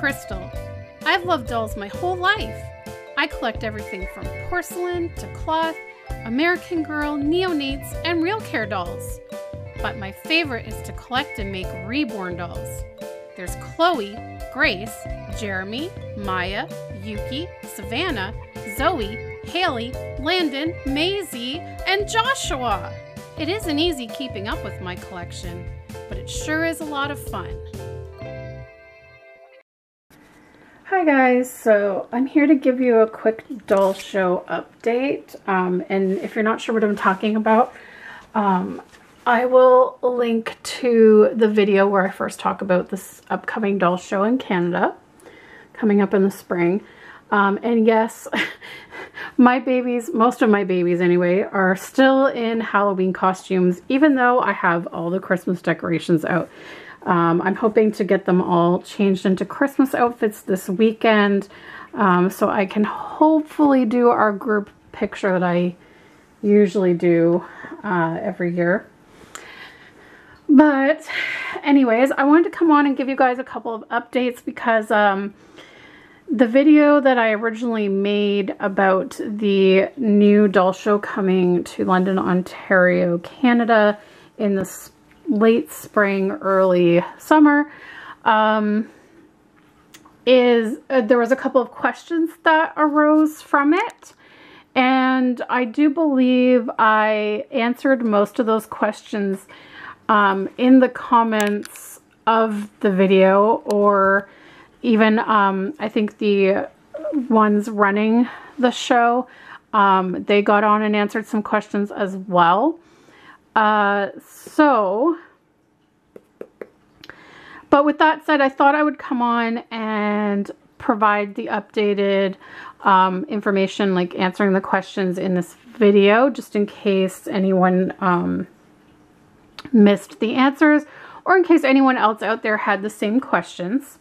Krystle. I've loved dolls my whole life. I collect everything from porcelain to cloth, American Girl, neonates, and real care dolls. But my favorite is to collect and make reborn dolls. There's Chloe, Grace, Jeremy, Maya, Yuki, Savannah, Zoe, Haley, Landon, Maisie, and Joshua. It isn't easy keeping up with my collection, but it sure is a lot of fun. Hi guys, so I'm here to give you a quick doll show update. Um, and if you're not sure what I'm talking about, um, I will link to the video where I first talk about this upcoming doll show in Canada coming up in the spring. Um, and yes, my babies, most of my babies anyway, are still in Halloween costumes, even though I have all the Christmas decorations out. Um, I'm hoping to get them all changed into Christmas outfits this weekend um, so I can hopefully do our group picture that I usually do uh, every year. But anyways, I wanted to come on and give you guys a couple of updates because um, the video that I originally made about the new doll show coming to London, Ontario, Canada in the late spring, early summer, um, is uh, there was a couple of questions that arose from it. And I do believe I answered most of those questions um, in the comments of the video or even um, I think the ones running the show, um, they got on and answered some questions as well. Uh, so, but with that said, I thought I would come on and provide the updated um, information, like answering the questions in this video, just in case anyone um, missed the answers or in case anyone else out there had the same questions.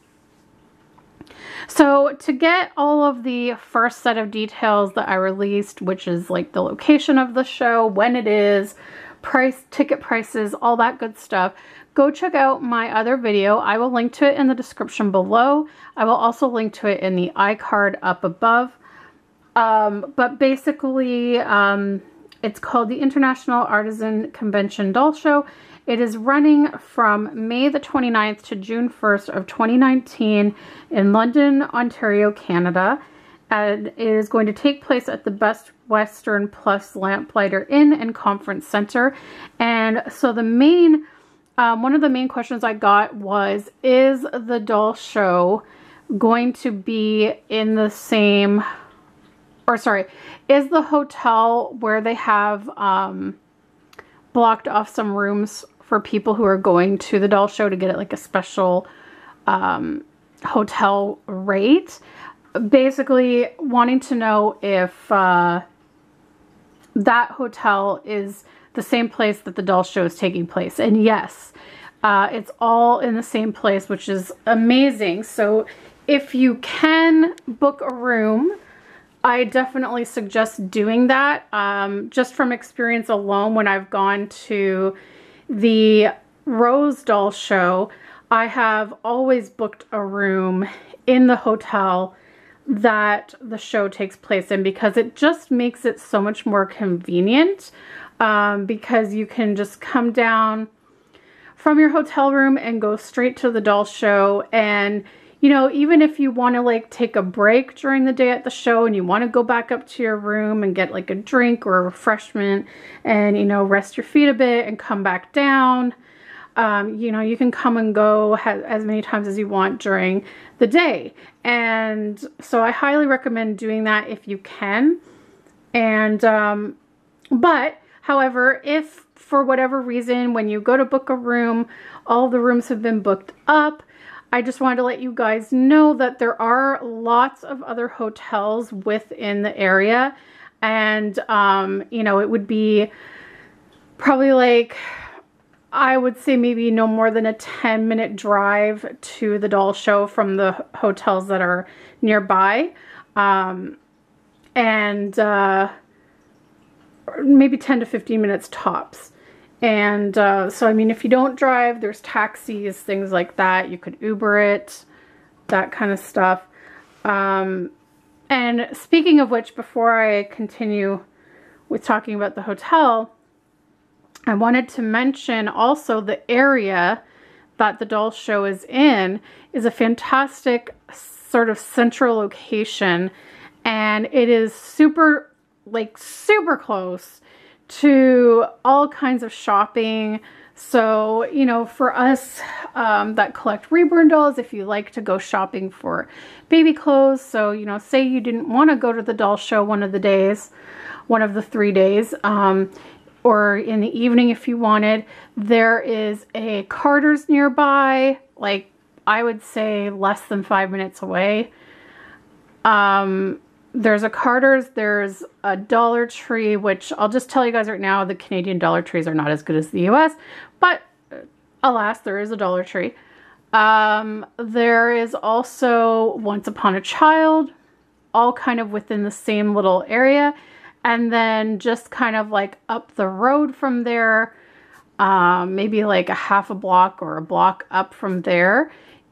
So to get all of the first set of details that I released, which is like the location of the show, when it is, price, ticket prices, all that good stuff, go check out my other video. I will link to it in the description below. I will also link to it in the iCard up above. Um, but basically, um, it's called the International Artisan Convention Doll Show. It is running from May the 29th to June 1st of 2019 in London, Ontario, Canada. And it is going to take place at the Best Western Plus Lamplighter Inn and Conference Center. And so the main, um, one of the main questions I got was, is the doll show going to be in the same, or sorry, is the hotel where they have um, blocked off some rooms for people who are going to the doll show to get it like a special um, hotel rate. Basically wanting to know if uh, that hotel is the same place that the doll show is taking place. And yes, uh, it's all in the same place, which is amazing. So if you can book a room, I definitely suggest doing that. Um, just from experience alone, when I've gone to the Rose Doll show, I have always booked a room in the hotel that the show takes place in because it just makes it so much more convenient um, because you can just come down from your hotel room and go straight to the doll show. And you know, even if you want to like take a break during the day at the show and you want to go back up to your room and get like a drink or a refreshment and, you know, rest your feet a bit and come back down, um, you know, you can come and go as many times as you want during the day. And so I highly recommend doing that if you can. And, um, but however, if for whatever reason, when you go to book a room, all the rooms have been booked up, I just wanted to let you guys know that there are lots of other hotels within the area. And, um, you know, it would be probably like, I would say maybe no more than a 10 minute drive to the doll show from the hotels that are nearby. Um, and uh, maybe 10 to 15 minutes tops. And uh, so, I mean, if you don't drive, there's taxis, things like that. You could Uber it. that kind of stuff. Um, and speaking of which, before I continue with talking about the hotel, I wanted to mention also the area that the doll show is in is a fantastic sort of central location. And it is super like super close to all kinds of shopping. So, you know, for us um, that collect reborn dolls, if you like to go shopping for baby clothes, so, you know, say you didn't want to go to the doll show one of the days, one of the three days, um, or in the evening if you wanted, there is a Carter's nearby, like I would say less than five minutes away. Um, there's a Carter's, there's a Dollar Tree, which I'll just tell you guys right now, the Canadian Dollar Trees are not as good as the US, but uh, alas, there is a Dollar Tree. Um, there is also Once Upon a Child, all kind of within the same little area. And then just kind of like up the road from there, um, maybe like a half a block or a block up from there,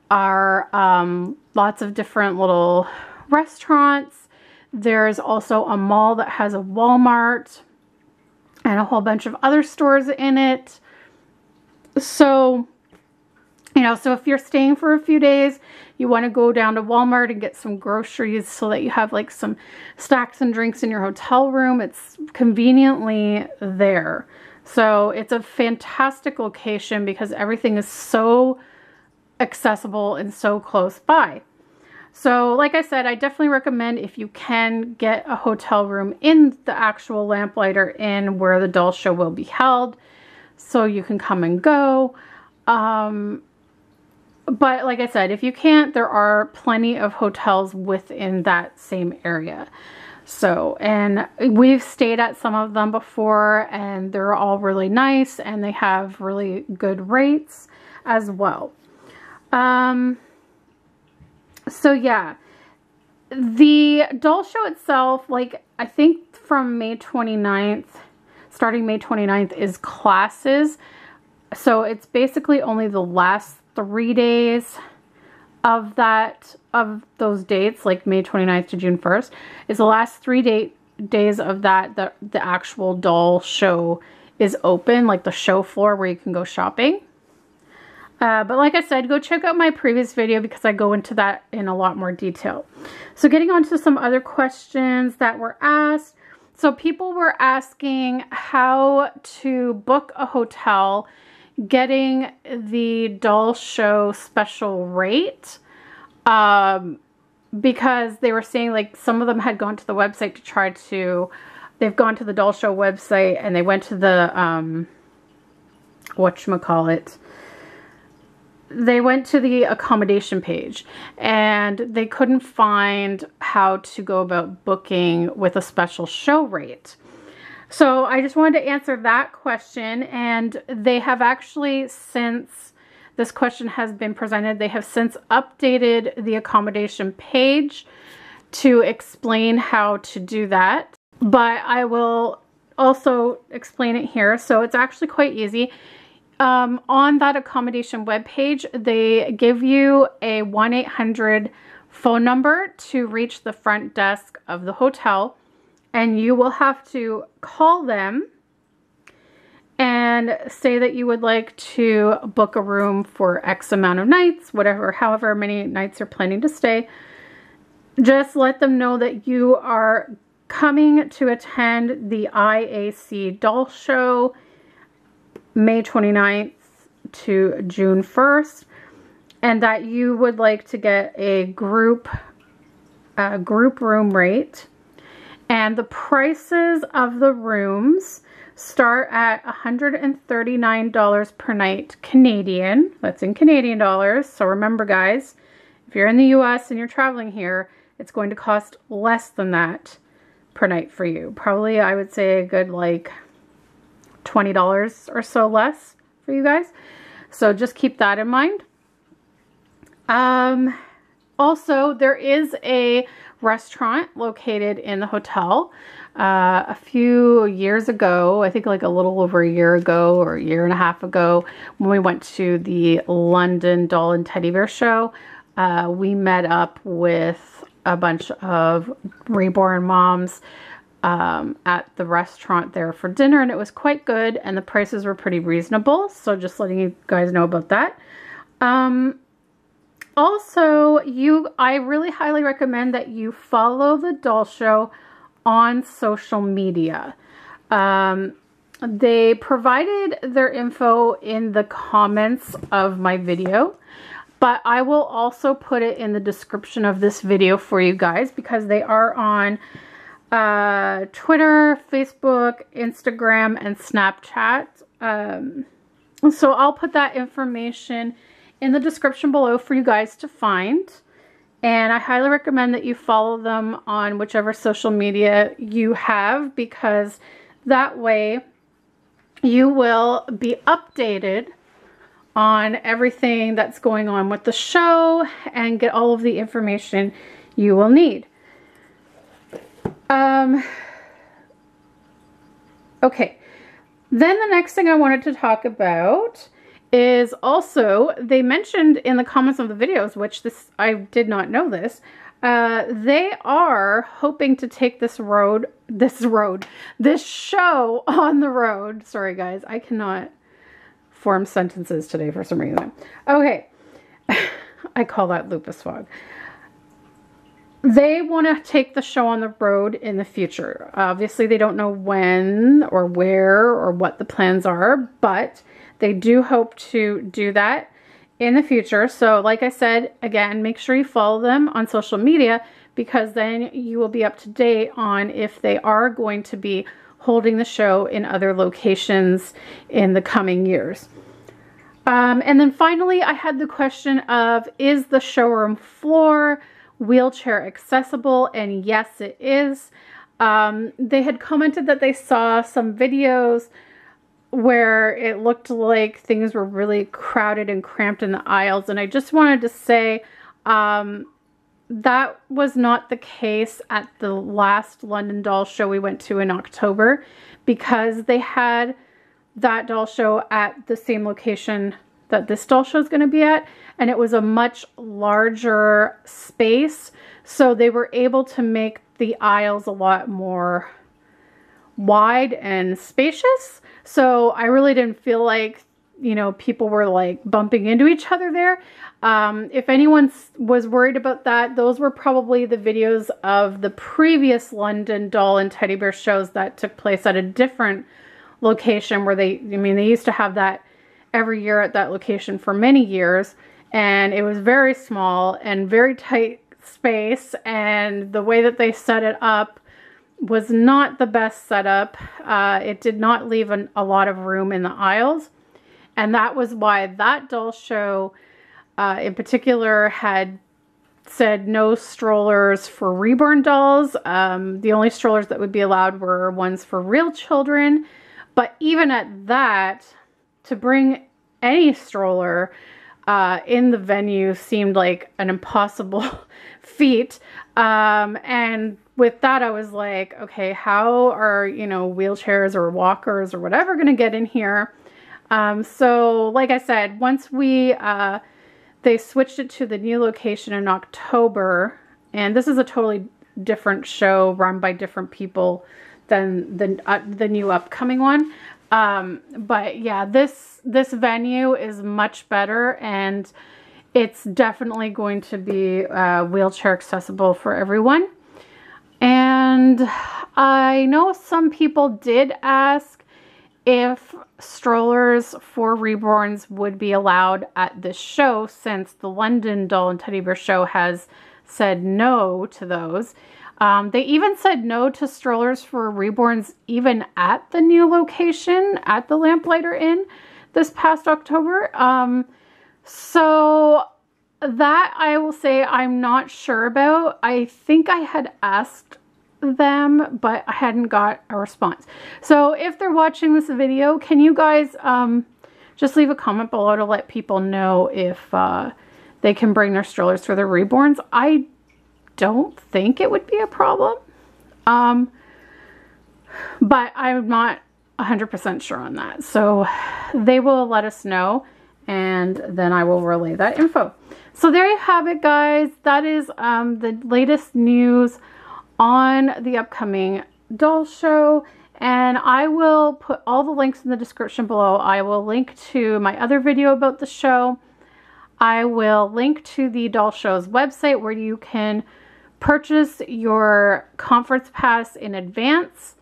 are um, lots of different little restaurants there's also a mall that has a Walmart and a whole bunch of other stores in it. So, you know, so if you're staying for a few days, you want to go down to Walmart and get some groceries so that you have like some snacks and drinks in your hotel room. It's conveniently there. So it's a fantastic location because everything is so accessible and so close by. So like I said, I definitely recommend if you can get a hotel room in the actual Lamplighter Inn where the doll show will be held so you can come and go. Um, but like I said, if you can't, there are plenty of hotels within that same area. So, and we've stayed at some of them before and they're all really nice and they have really good rates as well. Um, so yeah, the doll show itself, like I think from May 29th, starting May 29th is classes. So it's basically only the last three days of that, of those dates, like May 29th to June 1st, is the last three days of that, the, the actual doll show is open, like the show floor where you can go shopping. Uh, but like I said, go check out my previous video because I go into that in a lot more detail. So getting on to some other questions that were asked. So people were asking how to book a hotel getting the doll show special rate. Um, because they were saying like some of them had gone to the website to try to, they've gone to the doll show website and they went to the, um, whatchamacallit, they went to the accommodation page and they couldn't find how to go about booking with a special show rate. So I just wanted to answer that question and they have actually since this question has been presented, they have since updated the accommodation page to explain how to do that. But I will also explain it here. So it's actually quite easy um, on that accommodation webpage, they give you a 1-800 phone number to reach the front desk of the hotel. And you will have to call them and say that you would like to book a room for X amount of nights, whatever, however many nights you're planning to stay. Just let them know that you are coming to attend the IAC doll show May 29th to June 1st and that you would like to get a group a group room rate and the prices of the rooms start at $139 per night Canadian that's in Canadian dollars so remember guys if you're in the US and you're traveling here it's going to cost less than that per night for you probably I would say a good like $20 or so less for you guys. So just keep that in mind. Um, also, there is a restaurant located in the hotel. Uh, a few years ago, I think like a little over a year ago or a year and a half ago, when we went to the London Doll and Teddy Bear show, uh, we met up with a bunch of reborn moms um, at the restaurant there for dinner and it was quite good and the prices were pretty reasonable. So just letting you guys know about that. Um, also, you, I really highly recommend that you follow the doll show on social media. Um, they provided their info in the comments of my video, but I will also put it in the description of this video for you guys because they are on uh, Twitter, Facebook, Instagram, and Snapchat. Um, so I'll put that information in the description below for you guys to find. And I highly recommend that you follow them on whichever social media you have because that way you will be updated on everything that's going on with the show and get all of the information you will need. Um, okay, then the next thing I wanted to talk about is also, they mentioned in the comments of the videos, which this I did not know this, uh, they are hoping to take this road, this road, this show on the road. Sorry guys, I cannot form sentences today for some reason. Okay, I call that lupus fog they want to take the show on the road in the future. Obviously, they don't know when or where or what the plans are, but they do hope to do that in the future. So, like I said, again, make sure you follow them on social media because then you will be up to date on if they are going to be holding the show in other locations in the coming years. Um, and then finally, I had the question of, is the showroom floor wheelchair accessible, and yes, it is. Um, they had commented that they saw some videos where it looked like things were really crowded and cramped in the aisles, and I just wanted to say um, that was not the case at the last London Doll show we went to in October because they had that doll show at the same location that this doll show is going to be at and it was a much larger space. So they were able to make the aisles a lot more wide and spacious. So I really didn't feel like you know people were like bumping into each other there. Um, if anyone was worried about that those were probably the videos of the previous London doll and teddy bear shows that took place at a different location where they I mean they used to have that every year at that location for many years. And it was very small and very tight space. And the way that they set it up was not the best setup. Uh, it did not leave an, a lot of room in the aisles and that was why that doll show uh, in particular had said no strollers for reborn dolls. Um, the only strollers that would be allowed were ones for real children. But even at that, to bring any stroller uh, in the venue seemed like an impossible feat. Um, and with that, I was like, okay, how are, you know, wheelchairs or walkers or whatever going to get in here? Um, so like I said, once we, uh, they switched it to the new location in October, and this is a totally different show run by different people than the, uh, the new upcoming one. Um, but yeah, this, this venue is much better and it's definitely going to be uh, wheelchair accessible for everyone. And I know some people did ask if strollers for reborns would be allowed at this show since the London Doll and Teddy Bear Show has said no to those. Um, they even said no to strollers for reborns even at the new location at the Lamplighter Inn this past October. Um, so that I will say I'm not sure about. I think I had asked them, but I hadn't got a response. So if they're watching this video, can you guys um, just leave a comment below to let people know if uh, they can bring their strollers for their reborns? I don't think it would be a problem. Um, but I'm not 100% sure on that. So they will let us know and then I will relay that info. So there you have it, guys. That is um, the latest news on the upcoming doll show. And I will put all the links in the description below. I will link to my other video about the show. I will link to the doll show's website where you can purchase your conference pass in advance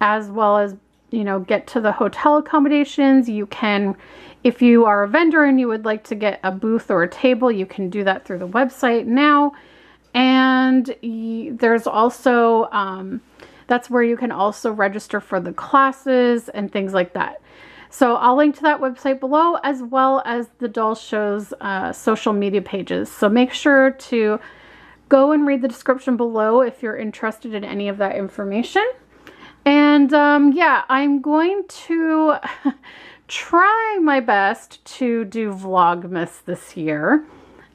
as well as you know get to the hotel accommodations. You can if you are a vendor and you would like to get a booth or a table you can do that through the website now. And there's also um, that's where you can also register for the classes and things like that. So I'll link to that website below as well as the doll show's uh, social media pages. So make sure to Go and read the description below if you're interested in any of that information. And um, yeah, I'm going to try my best to do Vlogmas this year.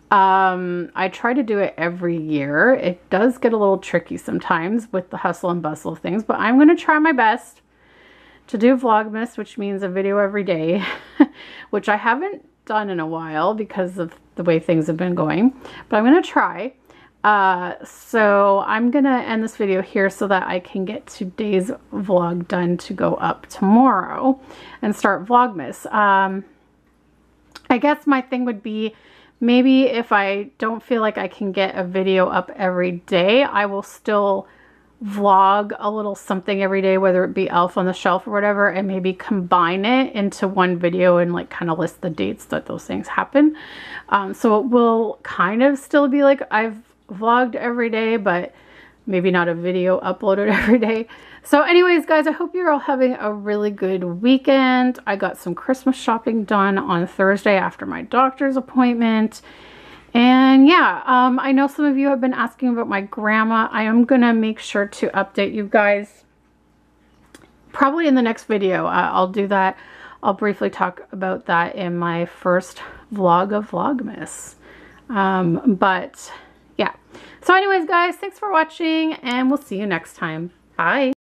Um, I try to do it every year. It does get a little tricky sometimes with the hustle and bustle of things, but I'm going to try my best to do Vlogmas, which means a video every day, which I haven't done in a while because of the way things have been going, but I'm going to try. Uh, so I'm to end this video here so that I can get today's vlog done to go up tomorrow and start Vlogmas. Um, I guess my thing would be maybe if I don't feel like I can get a video up every day, I will still vlog a little something every day, whether it be Elf on the Shelf or whatever, and maybe combine it into one video and like kind of list the dates that those things happen. Um, so it will kind of still be like I've vlogged every day, but maybe not a video uploaded every day. So anyways, guys, I hope you're all having a really good weekend. I got some Christmas shopping done on Thursday after my doctor's appointment. And yeah, um, I know some of you have been asking about my grandma. I am going to make sure to update you guys probably in the next video. Uh, I'll do that. I'll briefly talk about that in my first vlog of Vlogmas. Um, but yeah. So anyways, guys, thanks for watching and we'll see you next time. Bye.